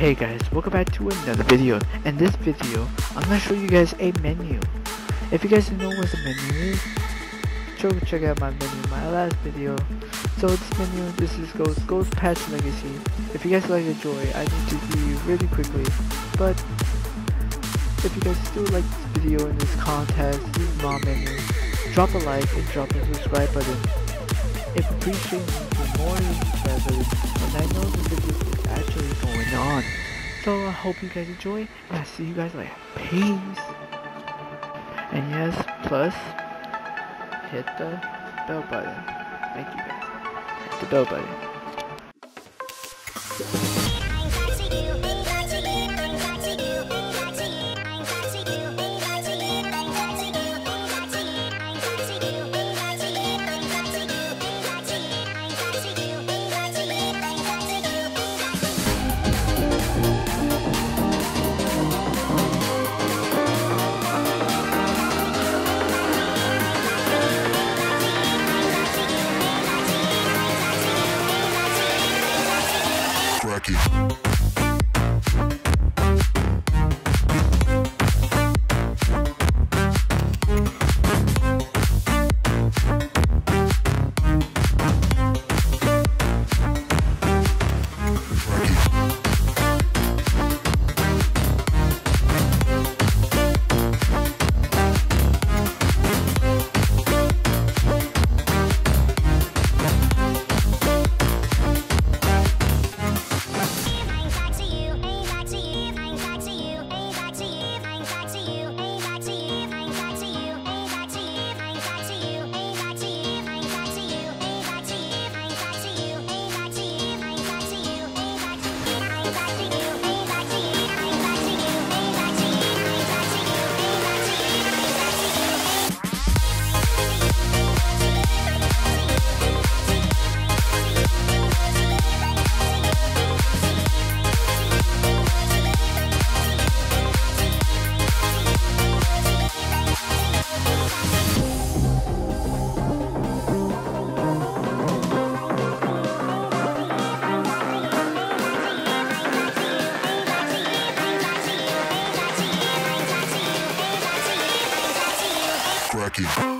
Hey guys, welcome back to another video. In this video, I'm gonna show you guys a menu. If you guys don't know what a menu is, go check out my menu, my last video. So this menu, this is Ghost, Ghost Patch Legacy. If you guys like the joy, I need to do really quickly. But if you guys still like this video and this contest, this my menu, drop a like and drop a subscribe button. If appreciating for more subscribe button, and I know the video actually going on. So I hope you guys enjoy, and I see you guys later. Peace. And yes, plus hit the bell button. Thank you guys. Hit the bell button. Cracky. Cracky.